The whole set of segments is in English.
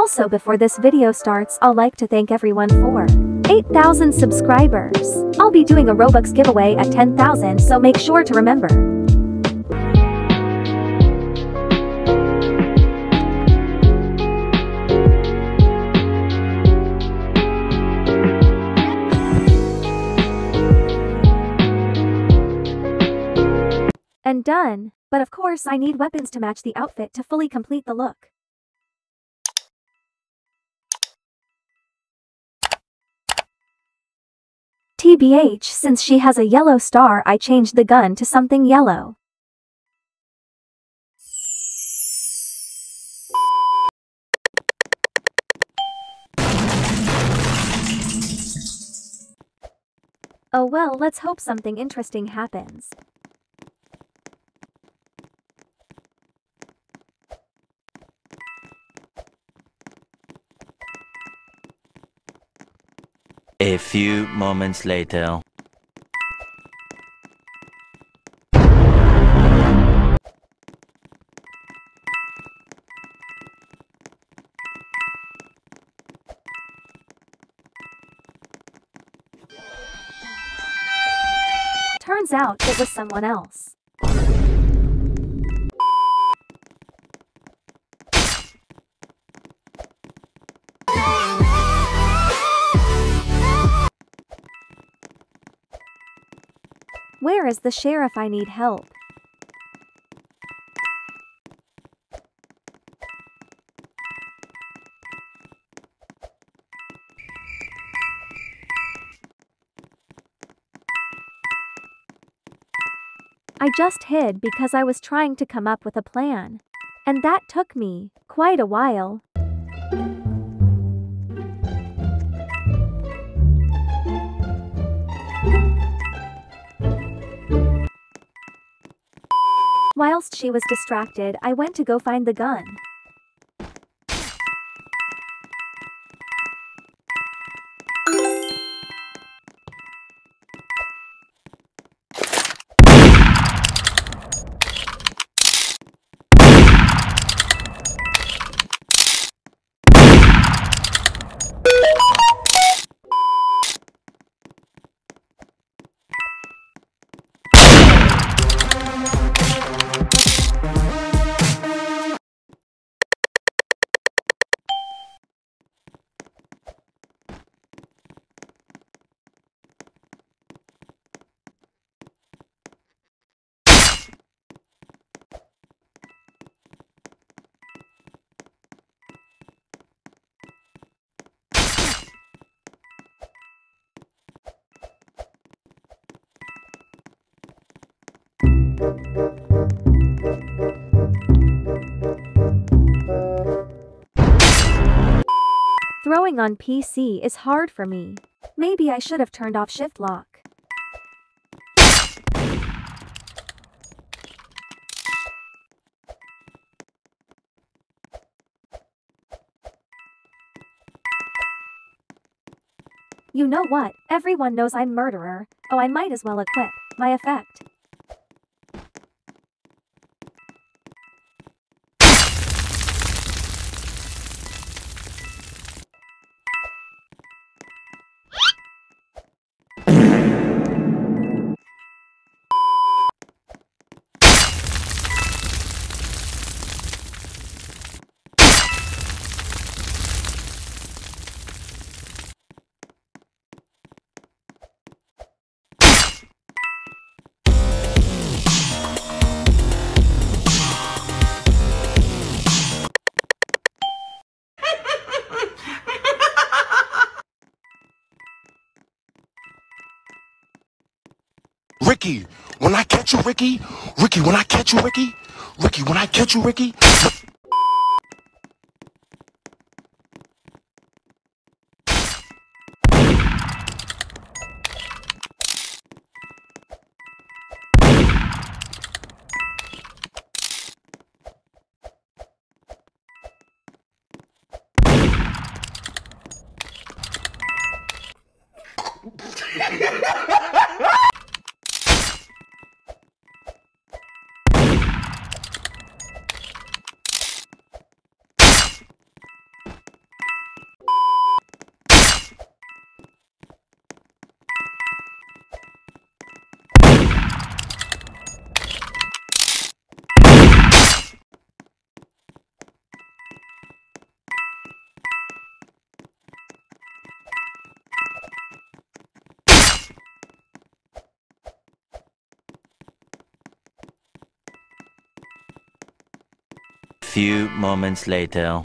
Also before this video starts I'll like to thank everyone for 8,000 subscribers. I'll be doing a Robux giveaway at 10,000 so make sure to remember. And done. But of course I need weapons to match the outfit to fully complete the look. TBH since she has a yellow star I changed the gun to something yellow. Oh well let's hope something interesting happens. Few moments later. Turns out it was someone else. Where is the sheriff? I need help. I just hid because I was trying to come up with a plan. And that took me quite a while. Whilst she was distracted, I went to go find the gun. Throwing on PC is hard for me. Maybe I should have turned off shift lock. You know what? Everyone knows I'm murderer. Oh, I might as well equip my effect. Ricky, when I catch you, Ricky, Ricky, when I catch you, Ricky, Ricky, when I catch you, Ricky. Few moments later.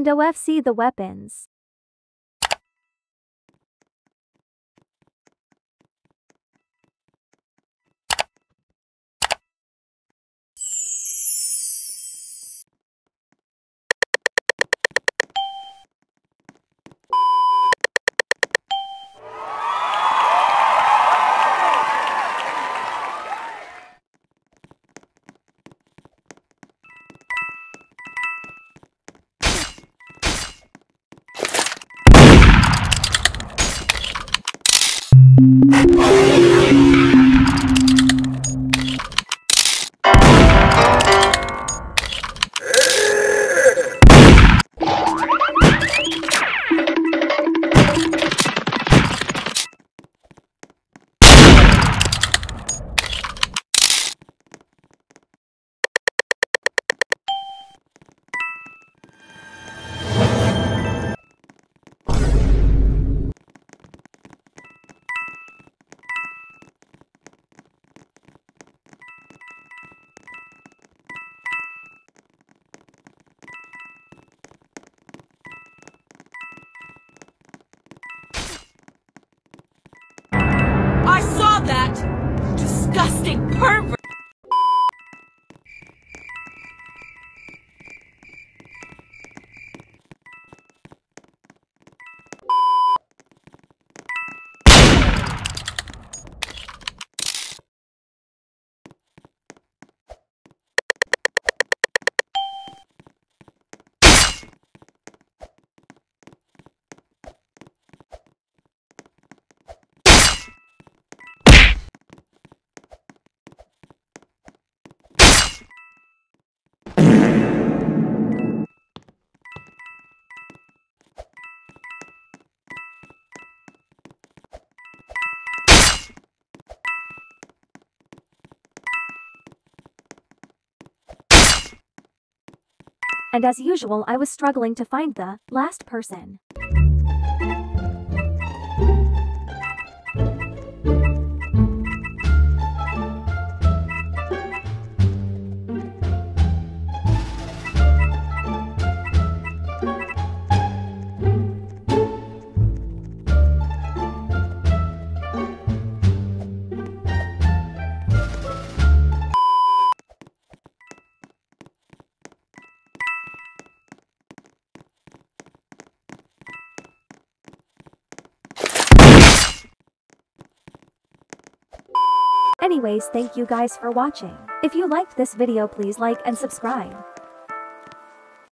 And OFC the weapons. Disgusting pervert! And as usual I was struggling to find the last person. Anyways thank you guys for watching. If you liked this video please like and subscribe.